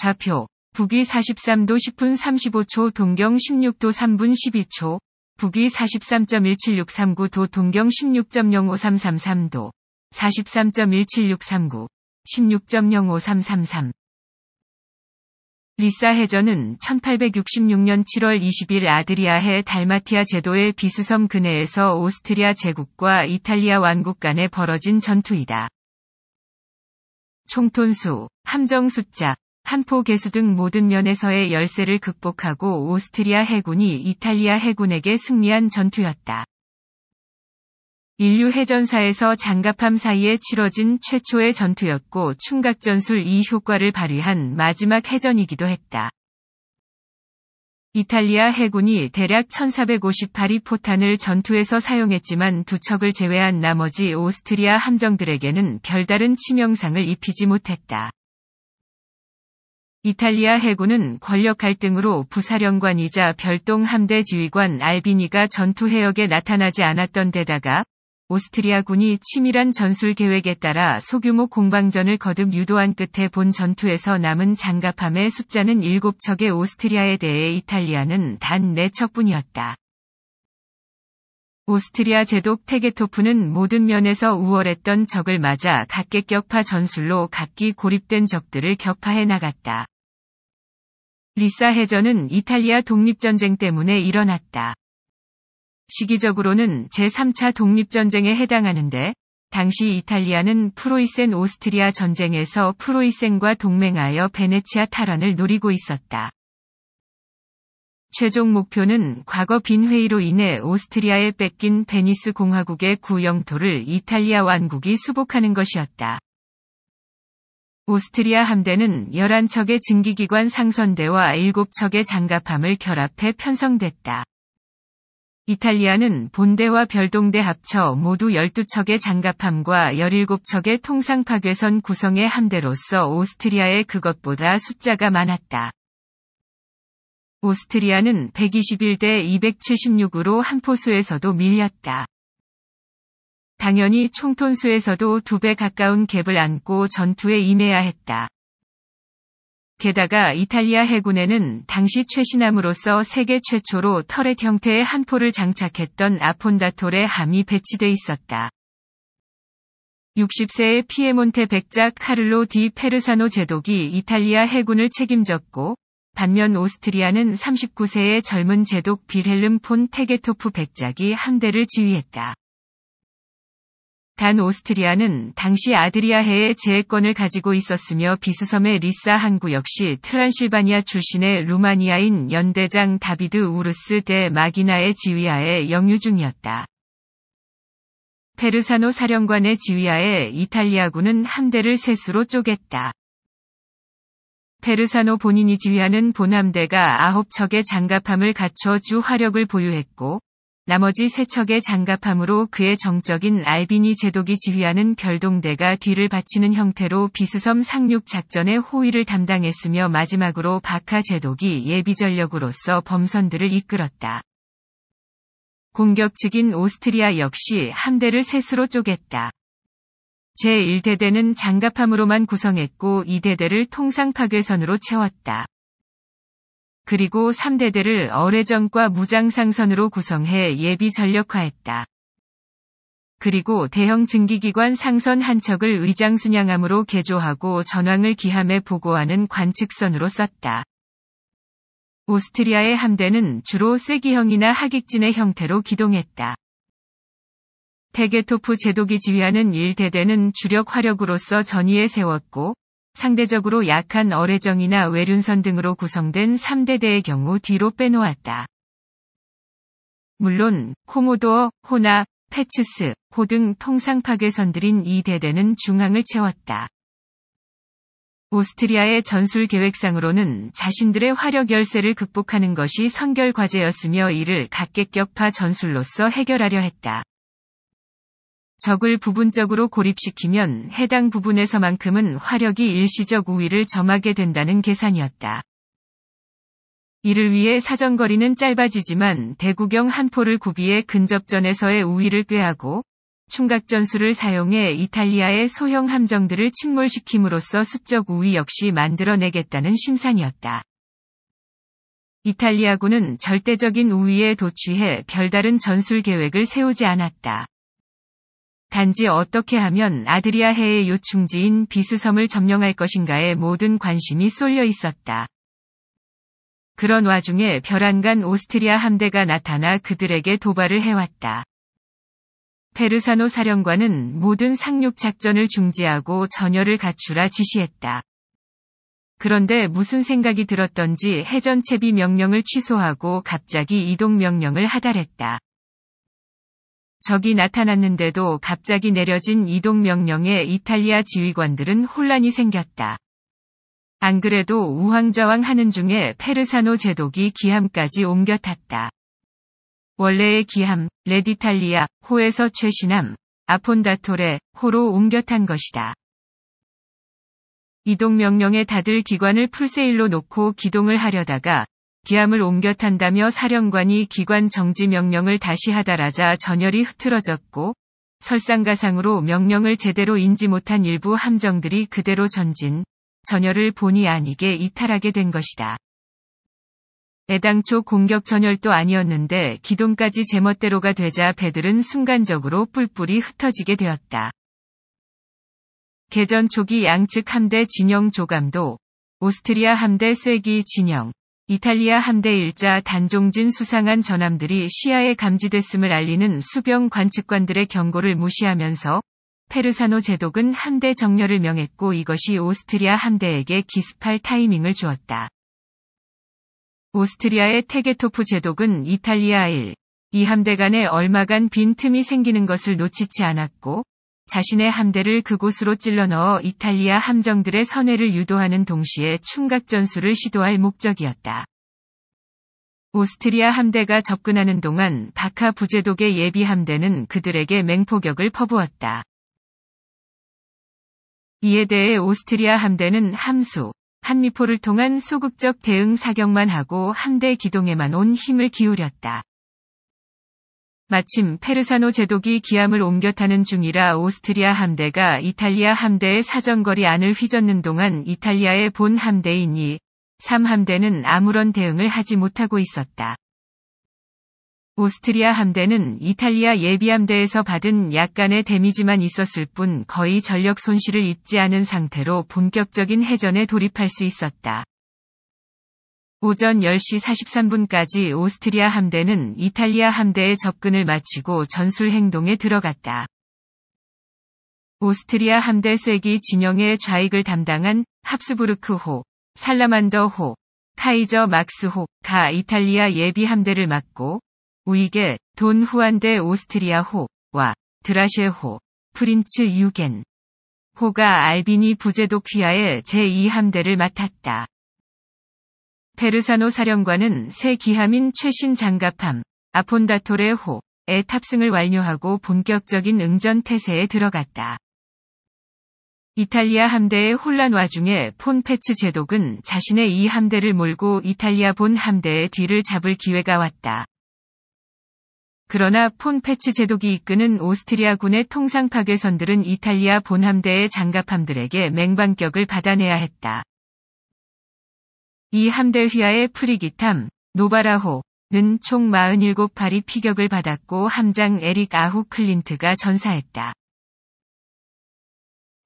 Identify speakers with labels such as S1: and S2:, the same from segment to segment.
S1: 좌표, 북위 43도 10분 35초 동경 16도 3분 12초, 북위 43.17639도 동경 16.053333도, 43.17639, 16.053333 리사 해전은 1866년 7월 20일 아드리아해 달마티아 제도의 비스섬 근해에서 오스트리아 제국과 이탈리아 왕국 간에 벌어진 전투이다. 총톤수, 함정 숫자, 한포 개수 등 모든 면에서의 열세를 극복하고 오스트리아 해군이 이탈리아 해군에게 승리한 전투였다. 인류 해전사에서 장갑함 사이에 치러진 최초의 전투였고 충각전술 이 효과를 발휘한 마지막 해전이기도 했다. 이탈리아 해군이 대략 1458이 포탄을 전투에서 사용했지만 두 척을 제외한 나머지 오스트리아 함정들에게는 별다른 치명상을 입히지 못했다. 이탈리아 해군은 권력 갈등으로 부사령관이자 별동 함대 지휘관 알비니가 전투 해역에 나타나지 않았던 데다가 오스트리아군이 치밀한 전술 계획에 따라 소규모 공방전을 거듭 유도한 끝에 본 전투에서 남은 장갑함의 숫자는 7척의 오스트리아에 대해 이탈리아는 단 4척뿐이었다. 오스트리아 제독 테게토프는 모든 면에서 우월했던 적을 맞아 각계격파 전술로 각기 고립된 적들을 격파해 나갔다. 리사 해전은 이탈리아 독립전쟁 때문에 일어났다. 시기적으로는 제3차 독립전쟁에 해당하는데 당시 이탈리아는 프로이센 오스트리아 전쟁에서 프로이센과 동맹하여 베네치아 탈환을 노리고 있었다. 최종 목표는 과거 빈 회의로 인해 오스트리아에 뺏긴 베니스 공화국의 구영토를 이탈리아 왕국이 수복하는 것이었다. 오스트리아 함대는 11척의 증기기관 상선대와 7척의 장갑함을 결합해 편성됐다. 이탈리아는 본대와 별동대 합쳐 모두 12척의 장갑함과 17척의 통상 파괴선 구성의 함대로서 오스트리아의 그것보다 숫자가 많았다. 오스트리아는 121대 276으로 한 포수에서도 밀렸다. 당연히 총톤수에서도 두 배 가까운 갭을 안고 전투에 임해야 했다. 게다가 이탈리아 해군에는 당시 최신함으로서 세계 최초로 turret 형태의 함포를 장착했던 아폰다토레 함이 배치돼 있었다. 60세의 피에몬테 백작 카를로 디 페르사노 제독이 이탈리아 해군을 책임졌고 반면 오스트리아는 39세의 젊은 제독 빌헬름 폰 테게토프 백작이 함대를 지휘했다. 단 오스트리아는 당시 아드리아해의 제해권을 가지고 있었으며 비스섬의 리사 항구 역시 트란실바니아 출신의 루마니아인 연대장 다비드 우르스 데 마르기나의 지휘하에 영유 중이었다. 페르사노 사령관의 지휘하에 이탈리아군은 함대를 셋으로 쪼갰다. 페르사노 본인이 지휘하는 본함대가 9척의 장갑함을 갖춰 주 화력을 보유했고 나머지 세 척의 장갑함으로 그의 정적인 알비니 제독이 지휘하는 별동대가 뒤를 바치는 형태로 비스섬 상륙 작전의 호위를 담당했으며 마지막으로 바카 제독이 예비 전력으로서 범선들을 이끌었다. 공격 측인 오스트리아 역시 함대를 셋으로 쪼갰다. 제1대대는 장갑함으로만 구성했고 2대대를 통상 파괴선으로 채웠다. 그리고 3대대를 어뢰전과 무장상선으로 구성해 예비 전력화했다. 그리고 대형 증기기관 상선 한 척을 의장순양함으로 개조하고 전황을 기함에 보고하는 관측선으로 썼다. 오스트리아의 함대는 주로 쐐기형이나 하객진의 형태로 기동했다. 테게토프 제독이 지휘하는 1대대는 주력 화력으로서 전위에 세웠고 상대적으로 약한 어뢰정이나 외륜선 등으로 구성된 3대대의 경우 뒤로 빼놓았다. 물론 코모도어, 호나, 패츠스, 호 등 통상 파괴선들인 이 대대는 중앙을 채웠다. 오스트리아의 전술 계획상으로는 자신들의 화력 열세를 극복하는 것이 선결 과제였으며 이를 각계격파 전술로서 해결하려 했다. 적을 부분적으로 고립시키면 해당 부분에서만큼은 화력이 일시적 우위를 점하게 된다는 계산이었다. 이를 위해 사정거리는 짧아지지만 대구경 한 포를 구비해 근접전에서의 우위를 꾀하고 충각전술을 사용해 이탈리아의 소형 함정들을 침몰시킴으로써 수적 우위 역시 만들어내겠다는 심산이었다. 이탈리아군은 절대적인 우위에 도취해 별다른 전술 계획을 세우지 않았다. 단지 어떻게 하면 아드리아 해의 요충지인 비스섬을 점령할 것인가에 모든 관심이 쏠려 있었다. 그런 와중에 벼랑간 오스트리아 함대가 나타나 그들에게 도발을 해왔다. 페르사노 사령관은 모든 상륙 작전을 중지하고 전열을 갖추라 지시했다. 그런데 무슨 생각이 들었던지 해전 채비 명령을 취소하고 갑자기 이동 명령을 하달했다. 적이 나타났는데도 갑자기 내려진 이동 명령에 이탈리아 지휘관들은 혼란이 생겼다. 안 그래도 우왕좌왕 하는 중에 페르사노 제독이 기함까지 옮겨 탔다. 원래의 기함, 레디탈리아, 호에서 최신함, 아폰다토레, 호로 옮겨 탄 것이다. 이동 명령에 다들 기관을 full sail로 놓고 기동을 하려다가 기함을 옮겨 탄다며 사령관이 기관 정지 명령을 다시 하달하자 전열이 흐트러졌고 설상가상으로 명령을 제대로 인지 못한 일부 함정들이 그대로 전진, 전열을 본의 아니게 이탈하게 된 것이다. 애당초 공격 전열도 아니었는데 기동까지 제멋대로가 되자 배들은 순간적으로 뿔뿔이 흩어지게 되었다. 개전 초기 양측 함대 진영 조감도 오스트리아 함대 쐐기 진영, 이탈리아 함대 일자 단종진 수상한 전함들이 시야에 감지됐음을 알리는 수병 관측관들의 경고를 무시하면서 페르사노 제독은 함대 정렬을 명했고 이것이 오스트리아 함대에게 기습할 타이밍을 주었다. 오스트리아의 테게토프 제독은 이탈리아 1, 이 함대 간에 얼마간 빈틈이 생기는 것을 놓치지 않았고 자신의 함대를 그곳으로 찔러 넣어 이탈리아 함정들의 선회를 유도하는 동시에 충각 전술을 시도할 목적이었다. 오스트리아 함대가 접근하는 동안 바카 부제독의 예비 함대는 그들에게 맹폭격을 퍼부었다. 이에 대해 오스트리아 함대는 함수, 한미포를 통한 소극적 대응 사격만 하고 함대 기동에만 온 힘을 기울였다. 마침 페르사노 제독이 기함을 옮겨 타는 중이라 오스트리아 함대가 이탈리아 함대의 사정거리 안을 휘젓는 동안 이탈리아의 본 함대인 이 3함대는 아무런 대응을 하지 못하고 있었다. 오스트리아 함대는 이탈리아 예비함대에서 받은 약간의 데미지만 있었을 뿐 거의 전력 손실을 입지 않은 상태로 본격적인 해전에 돌입할 수 있었다. 오전 10시 43분까지 오스트리아 함대는 이탈리아 함대의 접근을 마치고 전술 행동에 들어갔다. 오스트리아 함대 쐐기 진영의 좌익을 담당한 합스부르크호, 살라만더호, 카이저 막스호가 이탈리아 예비 함대를 맡고 우이게 돈 후안대 오스트리아호와 드라셰호, 프린츠 유겐, 호가 알비니 부제독 휘하의 제2함대를 맡았다. 페르사노 사령관은 새 기함인 최신 장갑함, 아폰다토레 호의 탑승을 완료하고 본격적인 응전 태세에 들어갔다. 이탈리아 함대의 혼란 와중에 폰페츠 제독은 자신의 이 함대를 몰고 이탈리아 본 함대의 뒤를 잡을 기회가 왔다. 그러나 폰페츠 제독이 이끄는 오스트리아군의 통상 파괴선들은 이탈리아 본함대의 장갑함들에게 맹반격을 받아내야 했다. 이 함대 휘하의 프리깃함, 노바라호는 총 47발이 피격을 받았고 함장 에릭 아프 클린트가 전사했다.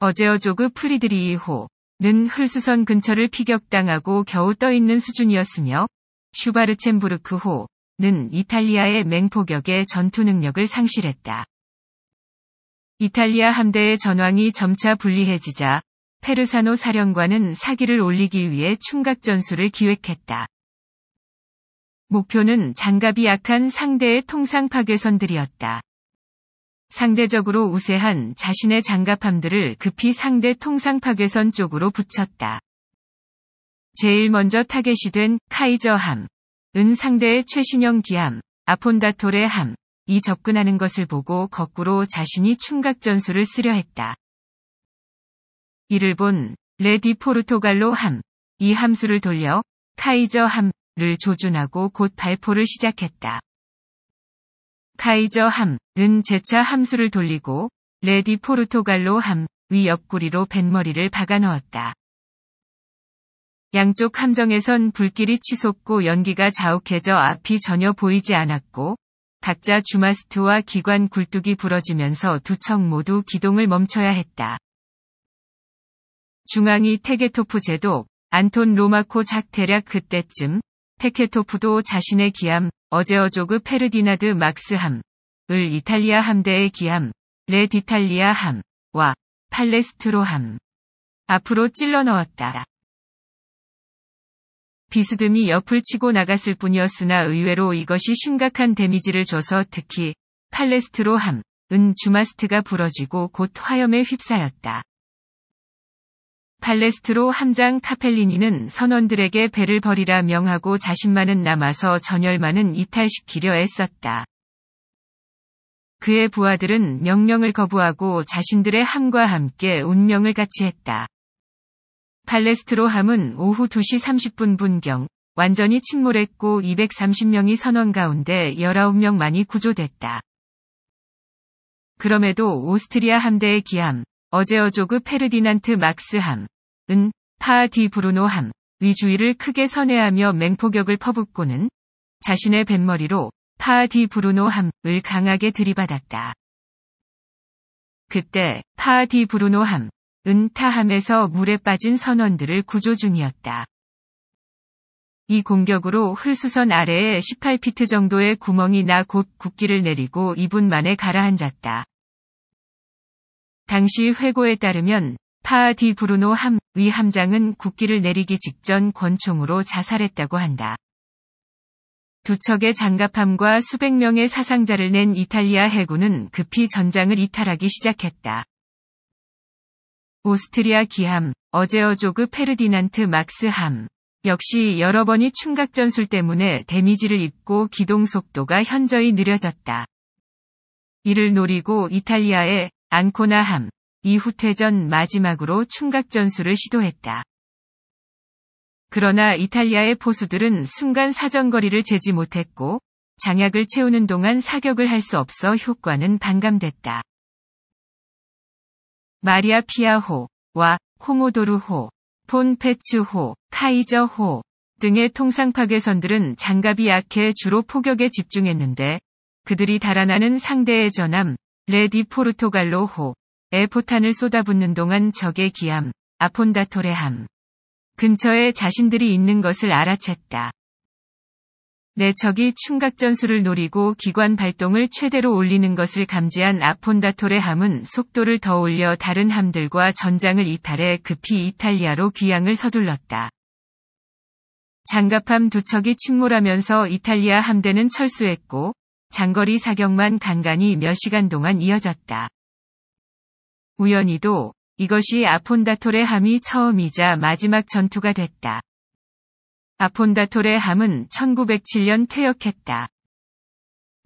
S1: 에르체어조그 프리드리히호는 흘수선 근처를 피격당하고 겨우 떠있는 수준이었으며 슈바르첸부르크호는 이탈리아의 맹폭격의 전투 능력을 상실했다. 이탈리아 함대의 전황이 점차 불리해지자 페르사노 사령관은 사기를 올리기 위해 충각 전술을 기획했다. 목표는 장갑이 약한 상대의 통상 파괴선들이었다. 상대적으로 우세한 자신의 장갑함들을 급히 상대 통상 파괴선 쪽으로 붙였다. 제일 먼저 타겟이 된 카이저함, 은 상대의 최신형 기함, 아폰다톨의 함, 이 접근하는 것을 보고 거꾸로 자신이 충각 전술을 쓰려 했다. 이를 본 레디 포르토갈로 함, 이 함수를 돌려 카이저 함을 조준하고 곧 발포를 시작했다. 카이저 함은 재차 함수를 돌리고 레디 포르토갈로 함의 옆구리로 뱃머리를 박아 넣었다. 양쪽 함정에선 불길이 치솟고 연기가 자욱해져 앞이 전혀 보이지 않았고 각자 주마스트와 기관 굴뚝이 부러지면서 두 척 모두 기동을 멈춰야 했다. 중앙의 테게토프 제독, 안톤 로마코 작 대략 그때쯤 테게토프도 자신의 기함, 에르체어조그 페르디난트 막스함, 을 이탈리아 함대의 기함, 레 디탈리아 함, 와 팔레스트로 함. 앞으로 찔러 넣었다. 비스듬히 옆을 치고 나갔을 뿐이었으나 의외로 이것이 심각한 데미지를 줘서 특히 팔레스트로 함, 은 주마스트가 부러지고 곧 화염에 휩싸였다. 팔레스트로 함장 카펠리니는 선원들에게 배를 버리라 명하고 자신만은 남아서 전열만은 이탈시키려 애썼다. 그의 부하들은 명령을 거부하고 자신들의 함과 함께 운명을 같이 했다. 팔레스트로 함은 오후 2시 30분 분경 완전히 침몰했고 230명이 선원 가운데 19명만이 구조됐다. 그럼에도 오스트리아 함대의 기함, 에르체어조그 페르디난트 막스함, 은, 파 디 브루노 함, 의 주위를 크게 선회하며 맹폭격을 퍼붓고는 자신의 뱃머리로 파 디 브루노 함을 강하게 들이받았다. 그때 파 디 브루노 함, 은 타함에서 물에 빠진 선원들을 구조 중이었다. 이 공격으로 흘수선 아래에 18피트 정도의 구멍이 나 곧 국기를 내리고 2분 만에 가라앉았다. 당시 회고에 따르면 파디 브루노 함, 위 함장은 국기를 내리기 직전 권총으로 자살했다고 한다. 두 척의 장갑함과 수백 명의 사상자를 낸 이탈리아 해군은 급히 전장을 이탈하기 시작했다. 오스트리아 기함, 어제어조그 페르디난트 막스 함. 역시 여러 번이 충각 전술 때문에 데미지를 입고 기동 속도가 현저히 느려졌다. 이를 노리고 이탈리아의 안코나 함, 이후퇴전 마지막으로 충각 전술을 시도했다. 그러나 이탈리아의 포수들은 순간 사정거리를 재지 못했고 장약을 채우는 동안 사격을 할 수 없어 효과는 반감됐다. 마리아 피아호와 코모도르호, 폰 페츠호, 카이저호 등의 통상 파괴선들은 장갑이 약해 주로 포격에 집중했는데 그들이 달아나는 상대의 전함 레디 포르토갈로호 에 포탄을 쏟아붓는 동안 적의 기함 아폰다토레함 근처에 자신들이 있는 것을 알아챘다. 내 적이 충각 전술을 노리고 기관 발동을 최대로 올리는 것을 감지한 아폰다토레 함은 속도를 더 올려 다른 함들과 전장을 이탈해 급히 이탈리아로 귀향을 서둘렀다. 장갑함 두 척이 침몰하면서 이탈리아 함대는 철수했고 장거리 사격만 간간히 몇 시간 동안 이어졌다. 우연히도 이것이 아폰다토레 함이 처음이자 마지막 전투가 됐다. 아폰다토레 함은 1907년 퇴역했다.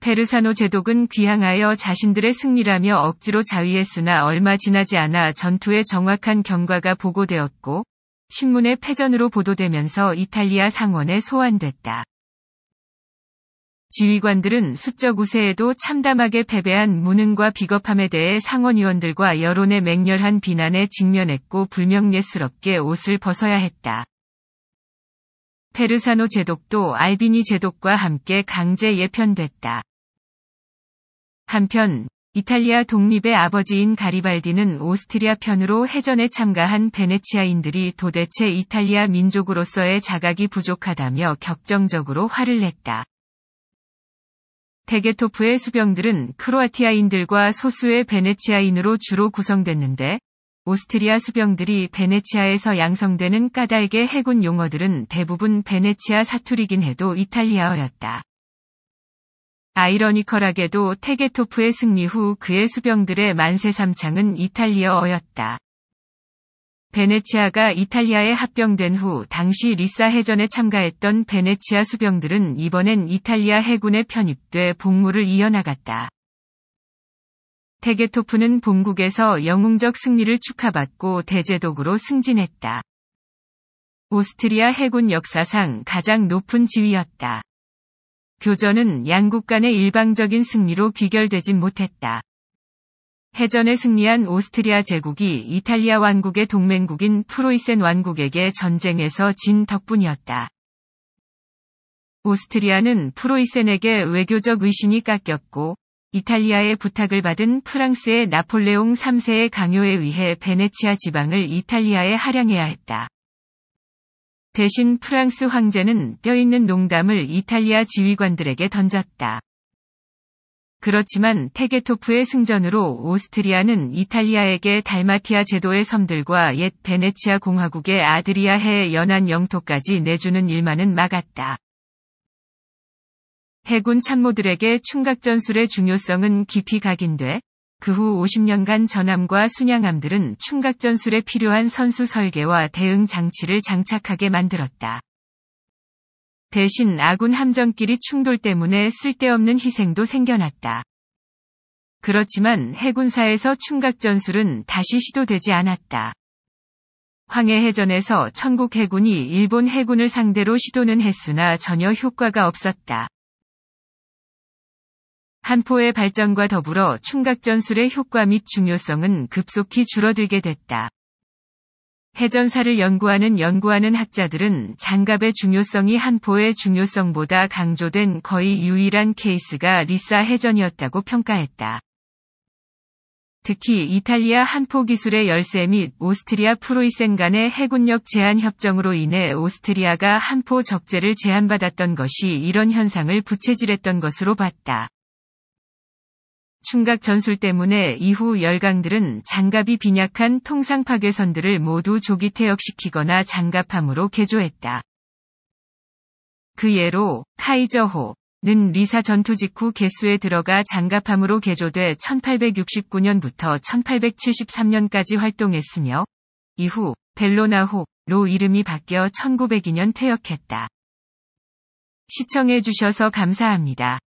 S1: 페르사노 제독은 귀향하여 자신들의 승리라며 억지로 자위했으나 얼마 지나지 않아 전투의 정확한 경과가 보고되었고 신문의 패전으로 보도되면서 이탈리아 상원에 소환됐다. 지휘관들은 수적 우세에도 참담하게 패배한 무능과 비겁함에 대해 상원의원들과 여론의 맹렬한 비난에 직면했고 불명예스럽게 옷을 벗어야 했다. 페르사노 제독도 알비니 제독과 함께 강제 예편됐다. 한편 이탈리아 독립의 아버지인 가리발디는 오스트리아 편으로 해전에 참가한 베네치아인들이 도대체 이탈리아 민족으로서의 자각이 부족하다며 격정적으로 화를 냈다. 테게토프의 수병들은 크로아티아인들과 소수의 베네치아인으로 주로 구성됐는데 오스트리아 수병들이 베네치아에서 양성되는 까닭의 해군 용어들은 대부분 베네치아 사투리긴 해도 이탈리아어였다. 아이러니컬하게도 테게토프의 승리 후 그의 수병들의 만세 삼창은 이탈리아어였다. 베네치아가 이탈리아에 합병된 후 당시 리사 해전에 참가했던 베네치아 수병들은 이번엔 이탈리아 해군에 편입돼 복무를 이어나갔다. 테게토프는 본국에서 영웅적 승리를 축하받고 대제독으로 승진했다. 오스트리아 해군 역사상 가장 높은 지위였다. 교전은 양국 간의 일방적인 승리로 귀결되진 못했다. 해전에 승리한 오스트리아 제국이 이탈리아 왕국의 동맹국인 프로이센 왕국에게 전쟁에서 진 덕분이었다. 오스트리아는 프로이센에게 외교적 의신이 깎였고 이탈리아의 부탁을 받은 프랑스의 나폴레옹 3세의 강요에 의해 베네치아 지방을 이탈리아에 할양해야 했다. 대신 프랑스 황제는 뼈있는 농담을 이탈리아 지휘관들에게 던졌다. 그렇지만 테게토프의 승전으로 오스트리아는 이탈리아에게 달마티아 제도의 섬들과 옛 베네치아 공화국의 아드리아 해의 연안 영토까지 내주는 일만은 막았다. 해군 참모들에게 충각전술의 중요성은 깊이 각인돼 그 후 50년간 전함과 순양함들은 충각전술에 필요한 선수 설계와 대응 장치를 장착하게 만들었다. 대신 아군 함정끼리 충돌 때문에 쓸데없는 희생도 생겨났다. 그렇지만 해군사에서 충각 전술은 다시 시도되지 않았다. 황해 해전에서 천국 해군이 일본 해군을 상대로 시도는 했으나 전혀 효과가 없었다. 함포의 발전과 더불어 충각 전술의 효과 및 중요성은 급속히 줄어들게 됐다. 해전사를 연구하는 연구하는 학자들은 장갑의 중요성이 함포의 중요성보다 강조된 거의 유일한 케이스가 리사 해전이었다고 평가했다. 특히 이탈리아 함포 기술의 열세 및 오스트리아 프로이센 간의 해군력 제한 협정으로 인해 오스트리아가 함포 적재를 제한받았던 것이 이런 현상을 부채질했던 것으로 봤다. 충각 전술 때문에 이후 열강들은 장갑이 빈약한 통상 파괴선들을 모두 조기 퇴역시키거나 장갑함으로 개조했다. 그 예로 카이저호는 리사 전투 직후 개수에 들어가 장갑함으로 개조돼 1869년부터 1873년까지 활동했으며 이후 벨로나호로 이름이 바뀌어 1902년 퇴역했다. 시청해주셔서 감사합니다.